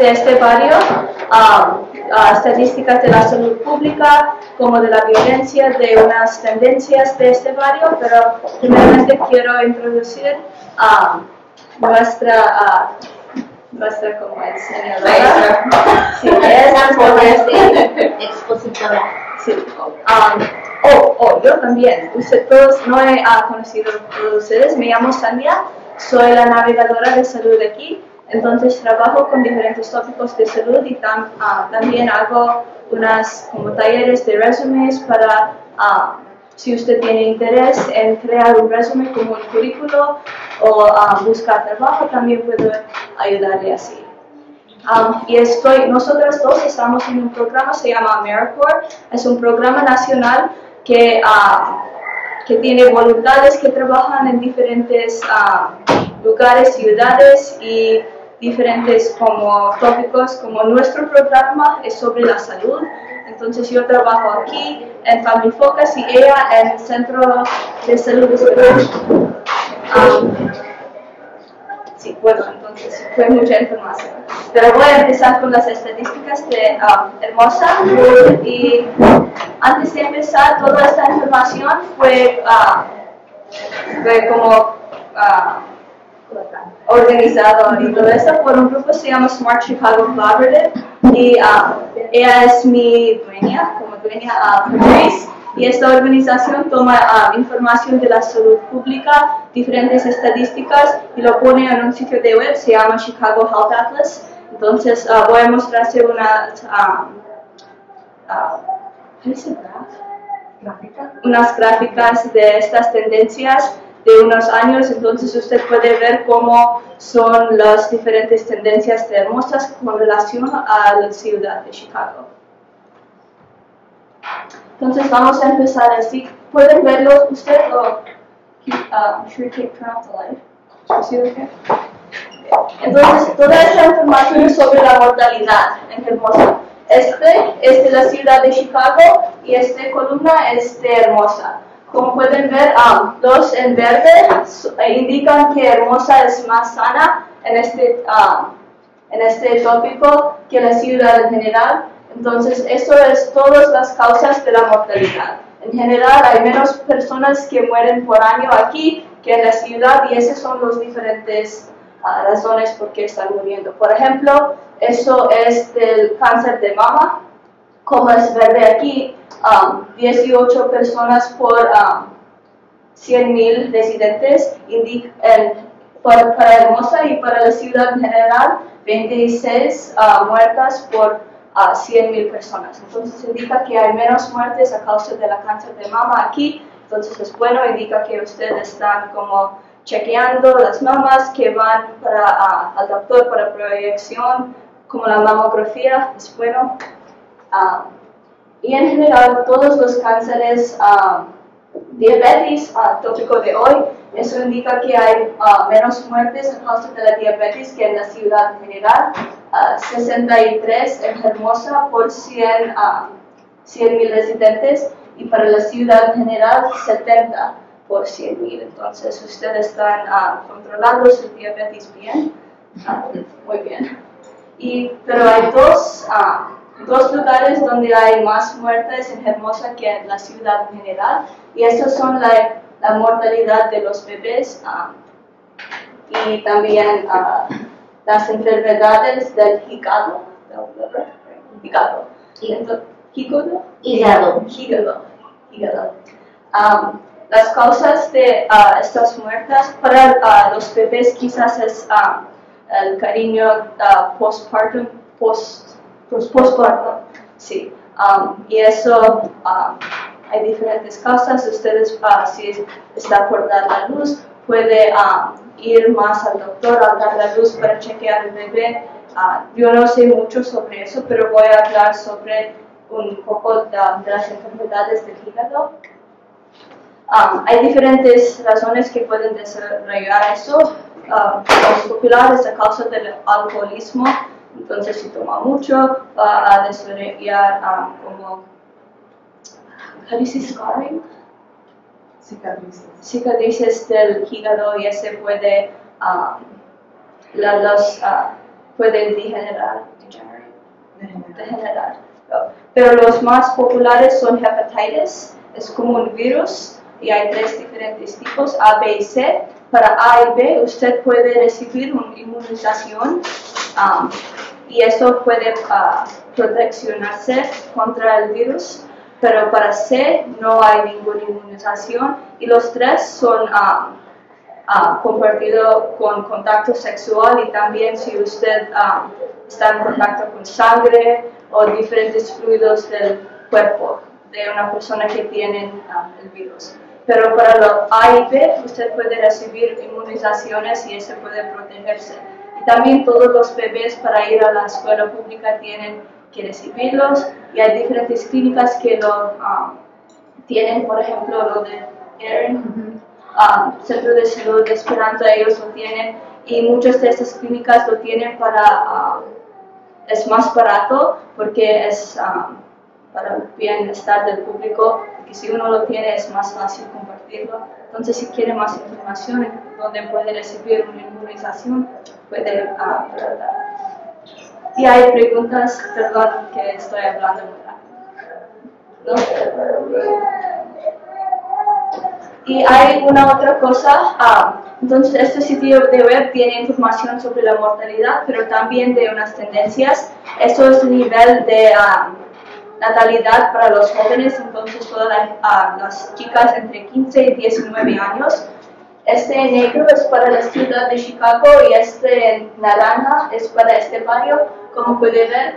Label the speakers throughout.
Speaker 1: de este barrio, uh, estadísticas de la salud pública, como de la violencia, de unas tendencias de este barrio, pero primeramente quiero introducir um, nuestra, uh, nuestra como enseñadora. Sí, es nuestra
Speaker 2: expositora.
Speaker 1: Sí. Um, oh, oh, yo también. Usted, todos no he ah, conocido a todos ustedes. Me llamo Sandra. Soy la navegadora de salud aquí. Entonces trabajo con diferentes tópicos de salud y tam- ah, también hago unas como talleres de resumes para ah, si usted tiene interés en crear un resumen como un currículo o ah, buscar trabajo, también puedo ayudarle así. Um, y estoy, nosotros dos estamos en un programa, se llama AmeriCorps, es un programa nacional que, ah, que tiene voluntades que trabajan en diferentes ah, lugares, ciudades y diferentes como tópicos, como nuestro programa es sobre la salud, entonces yo trabajo aquí en Family Focus y ella en el Centro de Salud de Um, Sí, bueno, entonces fue mucha información. Pero voy a empezar con las estadísticas de um, Hermosa. Y antes de empezar, toda esta información fue, ah, fue como ah, organizado y todo eso por un grupo que se llama Smart Chicago Collaborative. Y ah, ella es mi dueña, como dueña Patrice. Y esta organización toma ah, información de la salud pública, diferentes estadísticas y lo pone en un sitio de web, se llama Chicago Health Atlas. Entonces voy a mostrarse unas, ah, ah, ¿qué dice graph? unas gráficas de estas tendencias de unos años, entonces usted puede ver cómo son las diferentes tendencias de hermosas con relación a la ciudad de Chicago. Entonces vamos a empezar así. ¿Pueden verlo usted o uh, take turn off the light? Entonces, toda esta información es sobre la mortalidad en Hermosa. Este es de la ciudad de Chicago y esta columna es de Hermosa. Como pueden ver, los en verde eh, indican que Hermosa es más sana en este, um, en este tópico que la ciudad en general. Entonces, eso es todas las causas de la mortalidad. En general, hay menos personas que mueren por año aquí que en la ciudad y esas son las diferentes ah, razones por qué están muriendo. Por ejemplo, eso es del cáncer de mama, como es verde aquí, um, 18 personas por um, 100.000 residentes indi- en- para, para Hermosa y para la ciudad en general, 26 ah, muertas por a 100.000 personas. Entonces indica que hay menos muertes a causa de la cáncer de mama aquí. Entonces es bueno, indica que ustedes están como chequeando las mamas que van para, ah, al doctor para proyección, como la mamografía, es bueno. Ah, y en general todos los cánceres, ah, diabetes, ah, tópico de hoy, eso indica que hay ah, menos muertes a causa de la diabetes que en la ciudad en general. Ah, 63 en Hermosa por 100 ah, 100.000 residentes y para la ciudad en general 70 por 100.000. Entonces ustedes están ah, controlando su diabetes bien. Ah, muy bien. Y, pero hay dos, ah, dos lugares donde hay más muertes en Hermosa que en la ciudad en general. Y estos son la, la mortalidad de los bebés ah, y también ah, las enfermedades del hígado. hígado. ¿Hígado?
Speaker 2: Hígado.
Speaker 1: Hígado. Hígado. Am, las causas de estas muertes para los bebés quizás es el cariño postpartum, post, postpartum, sí. Am, y eso ah, hay diferentes causas. Ustedes, ah, si está por dar la luz, puede ah, ir más al doctor al dar la luz para chequear el bebé. Ah, yo no sé mucho sobre eso, pero voy a hablar sobre un poco de, de las enfermedades del hígado. Um, hay diferentes razones que pueden desarrollar eso. Um, los populares a causa del alcoholismo, entonces si toma mucho va a desarrollar um, como say scarring?
Speaker 3: Cicatrices.
Speaker 1: cicatrices del hígado y ese puede um, la- los, ah, pueden degenerar, degenerar. Pero los más populares son hepatitis, es como un virus y hay tres diferentes tipos, A, B y C. Para A y B usted puede recibir una inmunización um, y eso puede uh, proteccionarse contra el virus, pero para C no hay ninguna inmunización y los tres son um, uh, compartidos con contacto sexual y también si usted um, está en contacto con sangre o diferentes fluidos del cuerpo de una persona que tiene el virus. Pero para los A y B usted puede recibir inmunizaciones y eso puede protegerse. También todos los bebés para ir a la escuela pública tienen que recibirlos y hay diferentes clínicas que lo um, tienen, por ejemplo, lo de Erin, um, Centro de Salud de Esperanza, ellos lo tienen y muchas de estas clínicas lo tienen para, um, es más barato porque es para el bienestar del público, y si uno lo tiene es más fácil compartirlo. Entonces, si quiere más información donde puede recibir una inmunización, puede uh, Y hay preguntas, perdón que estoy hablando muy rápido. Y hay una otra cosa, uh, entonces este sitio de web tiene información sobre la mortalidad, pero también de unas tendencias. Eso es el nivel de... Uh, natalidad para los jóvenes, entonces todas las, chicas entre 15 y 19 años. Este negro es para la ciudad de Chicago y este naranja es para este barrio. Como puede ver,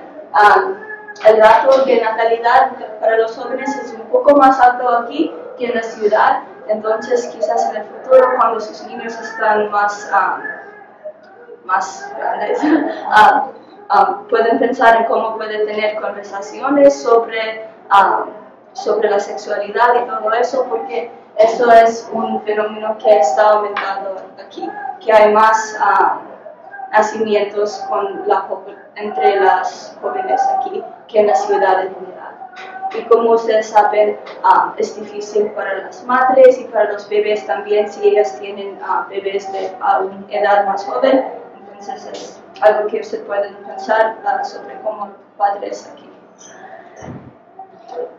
Speaker 1: el rato de natalidad para los jóvenes es un poco más alto aquí que en la ciudad. Entonces, quizás en el futuro, cuando sus niños están más, más grandes, pueden pensar en cómo pueden tener conversaciones sobre, um, sobre la sexualidad y todo eso, porque eso es un fenómeno que está aumentando aquí, que hay más um, nacimientos con la, entre las jóvenes aquí que en la ciudad en general. Y como ustedes saben, es difícil para las madres y para los bebés también si ellas tienen bebés de edad más joven, entonces es algo que usted puede pensar uh, sobre cómo padres aquí.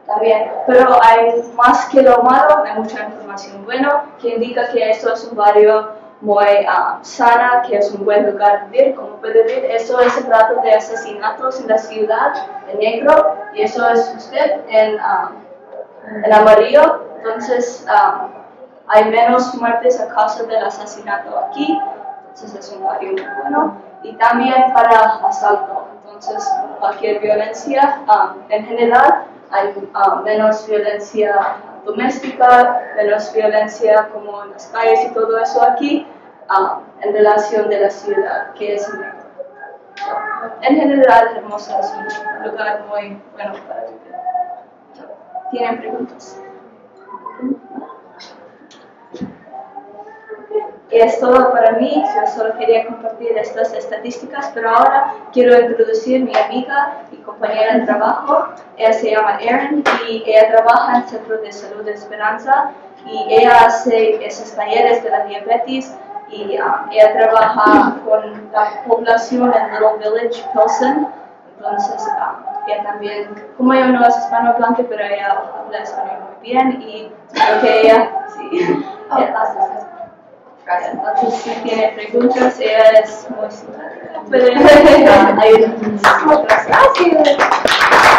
Speaker 1: También, pero hay más que lo malo, hay mucha información buena que indica que esto es un barrio muy uh, sana, que es un buen lugar de vivir. Como puede ver, eso es el rato de asesinatos en la ciudad en negro y eso es usted en, uh, en amarillo. Entonces, um, hay menos muertes a causa del asesinato aquí. Entonces, es un barrio muy bueno y también para asalto. Entonces, cualquier violencia, um, en general, hay um, menos violencia doméstica, menos violencia como en las calles y todo eso aquí, um, en relación de la ciudad, que es En general, Hermosa es un lugar muy bueno para vivir. ¿Tienen preguntas? Es todo para mí, yo solo quería compartir estas estadísticas, pero ahora quiero introducir a mi amiga y compañera de trabajo. Ella se llama Erin y ella trabaja en el Centro de Salud de Esperanza y ella hace esos talleres de la diabetes y um, ella trabaja con la población en Little Village, Pilsen. Entonces, um, ella también, como ella no es hispanohablante, pero ella habla español muy bien y creo que ella, sí, ella, casa. Entonces, si tiene preguntas, es muy simpática. Pueden ayudarnos. Gracias.